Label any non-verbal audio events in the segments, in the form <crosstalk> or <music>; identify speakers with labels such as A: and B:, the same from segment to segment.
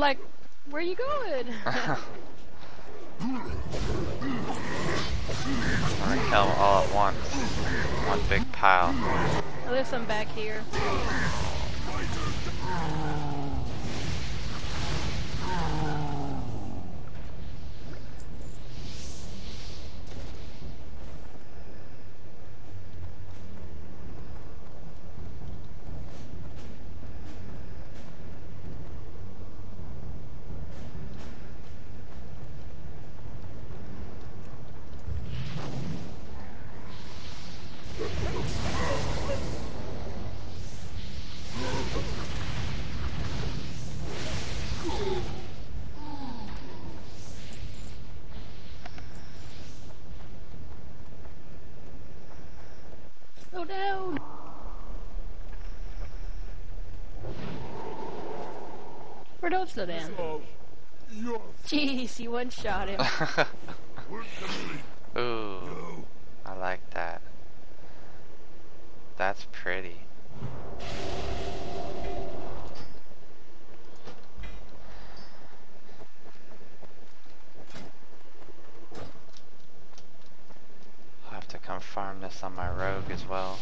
A: I'm like, where are you going?
B: I'm gonna kill them all at once. One big pile.
A: oh, there's some back here. Oh. Down. Don't slow down.
C: Oh,
A: Jeez, you one shot him. <laughs>
B: Ooh, I like that. That's pretty. I'll have to come farm this on my rogue as well.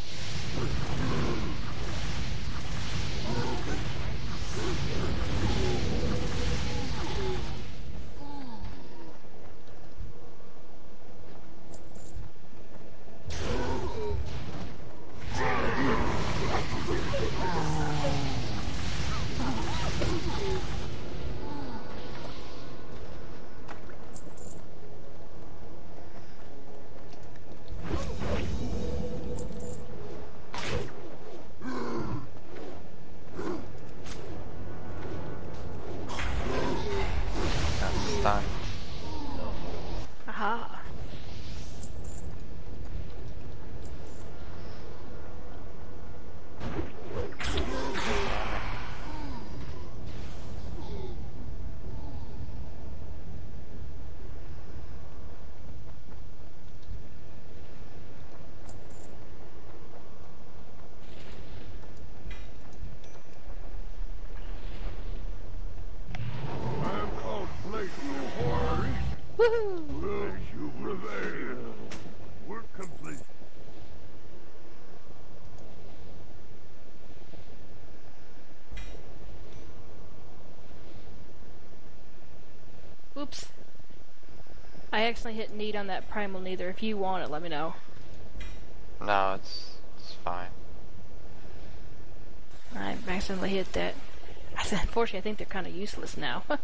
A: Oops. I accidentally hit need on that Primal Nether. If you want it, let me know.
B: No, it's it's fine.
A: I accidentally hit that. I said, unfortunately, I think they're kind of useless now. <laughs>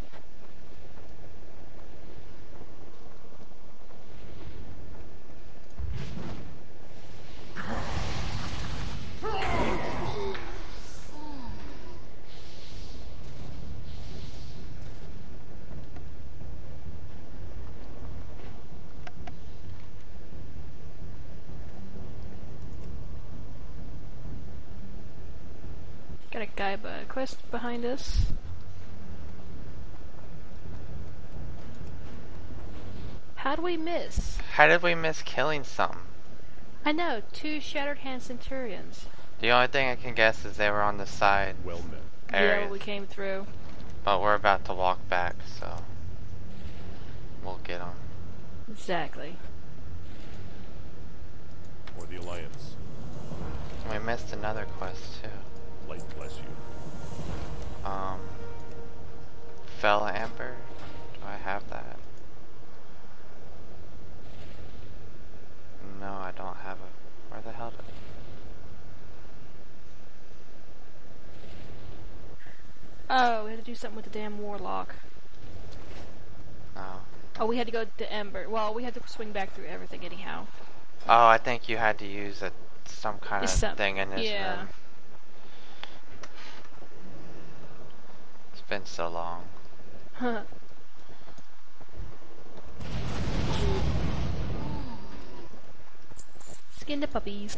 A: Got a guy by quest behind us. How do we miss?
B: How did we miss killing some?
A: I know, two Shattered Hand Centurions.
B: The only thing I can guess is they were on the side
C: Well met.
A: Yeah, we came through.
B: but we're about to walk back, so we'll get them.
A: Exactly.
C: For the Alliance.
B: We missed another quest too.
C: Light bless you.
B: Um, Fel Ember. Do I have that? No, I don't have it. Where the hell did?
A: Oh, we had to do something with the damn warlock.
B: Oh.
A: Oh, we had to go to Ember. Well, we had to swing back through everything anyhow.
B: Oh, I think you had to use a some kind of
A: It's some-
B: thing in this
A: yeah.
B: room. It's been so long.
A: Huh. Skin the puppies.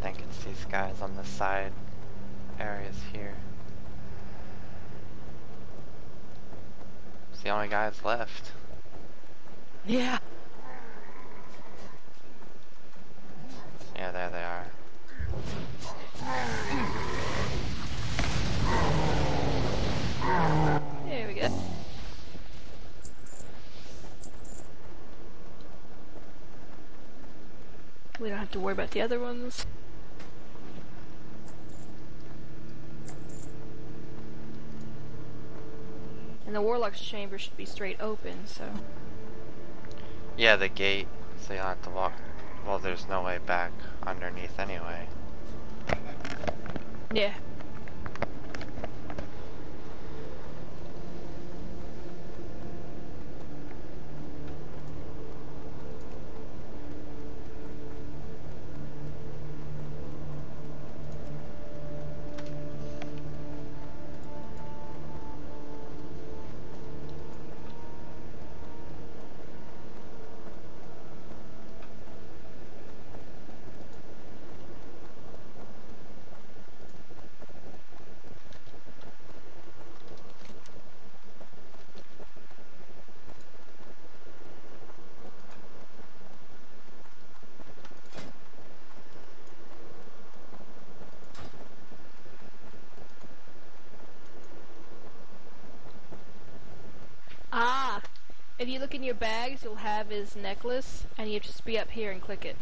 B: Think it's these guys on the side areas here. It's the only guys left.
A: Yeah.
B: Yeah, there they are.
A: There we go. We don't have to worry about the other ones. And the Warlock's chamber should be straight open, so.
B: Yeah, the gate, so you'll have to walk. Well, there's no way back underneath anyway.
A: Yeah. If you look in your bags, you'll have his necklace, and you just be up here and click it.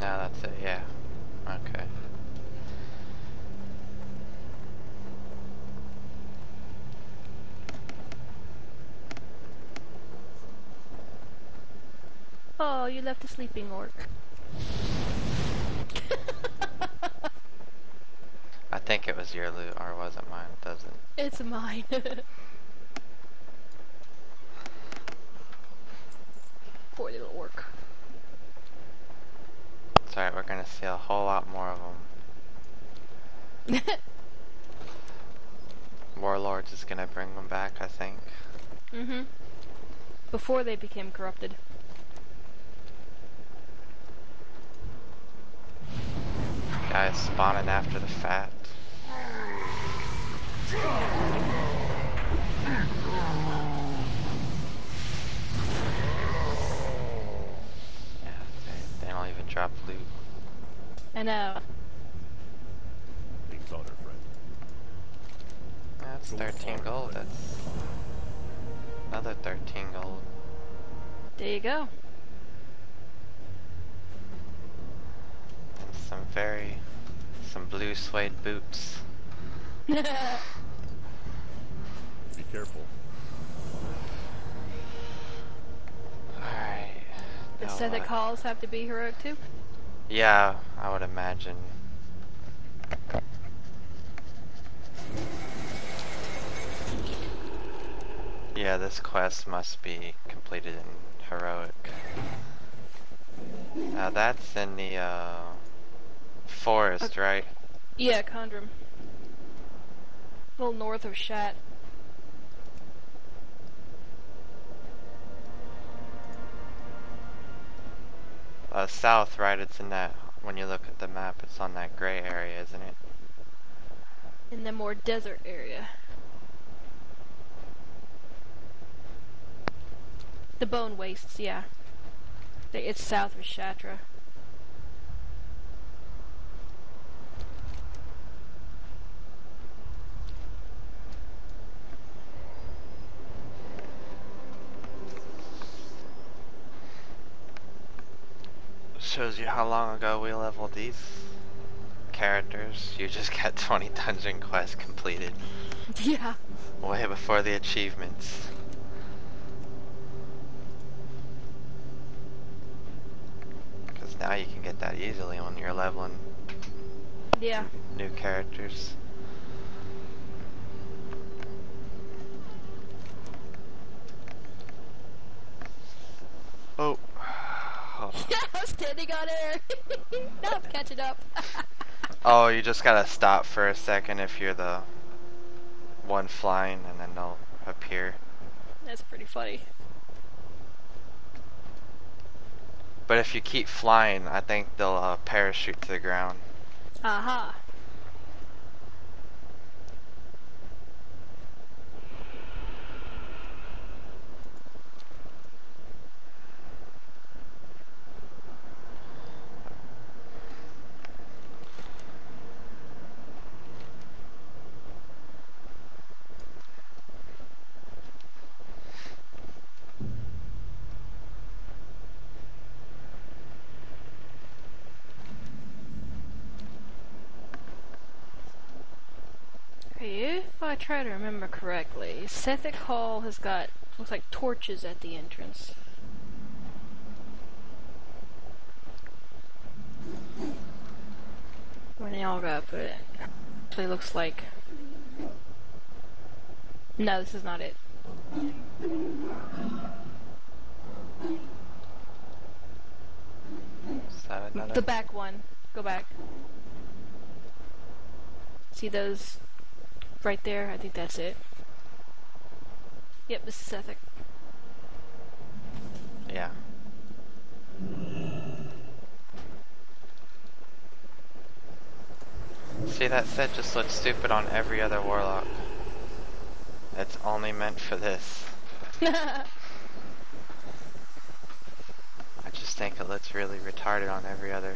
B: No, that's it, yeah. Okay.
A: Oh, you left a sleeping orc. <laughs>
B: I think it was your loot, or was it mine? It doesn't.
A: It's mine. <laughs> Poor little orc.
B: It's alright, we're gonna see a whole lot more of them. <laughs> Warlords is gonna bring them back, I think.
A: mm-hmm. Before they became corrupted.
B: Guys spawning after the fact. Yeah, they, they don't even drop loot.
A: I know.
C: King's honor, friend.
B: That's 13 gold, that's another 13 gold.
A: There you go.
B: And some very, some blue suede boots.
C: Be careful.
B: Alright.
A: the
B: now
A: set that
B: what?
A: calls have to be heroic too?
B: Yeah, I would imagine. Yeah, this quest must be completed in heroic. Now that's in the uh, forest, right?
A: Yeah, Condrum. A little north of Shat.
B: Uh, south, right? It's in that. When you look at the map, it's on that gray area, isn't it?
A: In the more desert area. The Bone Wastes, yeah. It's south of Shattrath.
B: Shows you how long ago we leveled these characters. You just got <laughs> 20 dungeon quests completed.
A: Yeah.
B: Way before the achievements. Because now you can get that easily when you're leveling
A: Yeah.
B: new characters. Oh. Oh.
A: Yeah, I'm standing on air. <laughs> now I'm catching up. <laughs>
B: Oh, you just gotta stop for a second if you're the one flying and then they'll appear.
A: That's pretty funny.
B: But if you keep flying, I think they'll uh, parachute to the ground.
A: Aha. If I try to remember correctly, Sethekk Hall has got looks like torches at the entrance. When they all got put it. Actually looks like No, this is not it.
B: Is that another?
A: The back one. Go back. See those right there? I think that's it. Yep, this is Sethekk.
B: Yeah. See, that set just looks stupid on every other warlock. It's only meant for this. <laughs> I just think it looks really retarded on every other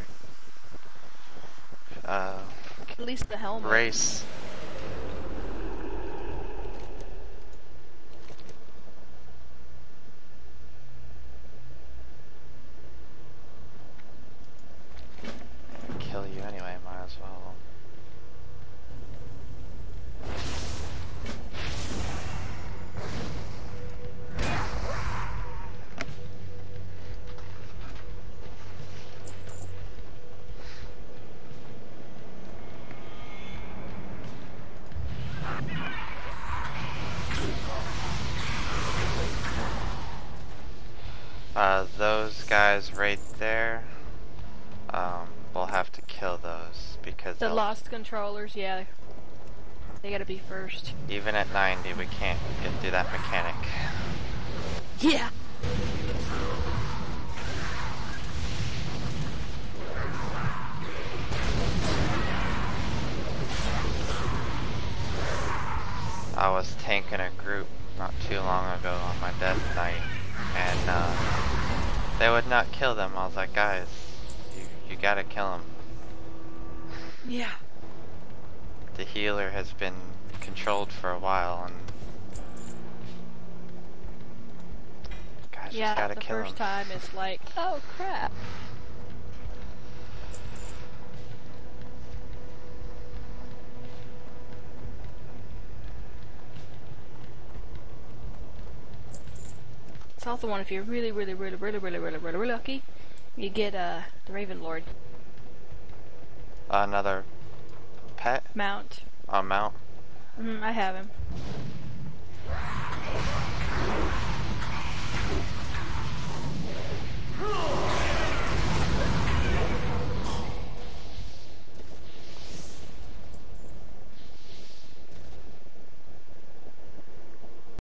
B: uh,
A: At least the helmet.
B: race. Kill you anyway, might as well. Uh, those guys right there, um, we'll have to kill those because
A: The lost controllers, yeah. They gotta be first.
B: even at 90 we can't get through that mechanic.
A: Yeah.
B: I was tanking a group not too long ago on my death knight, and uh, they would not kill them. I was like, guys, you, you gotta kill them.
A: Yeah.
B: The healer has been controlled for a while, and guys just
A: Yeah,
B: gotta
A: the
B: kill
A: first
B: them.
A: time it's like, oh crap. It's also one if you're really, really, really, really, really, really, really, really lucky, you get uh the Raven Lord
B: another pet?
A: Mount.
B: A mount?
A: Mm, I have him.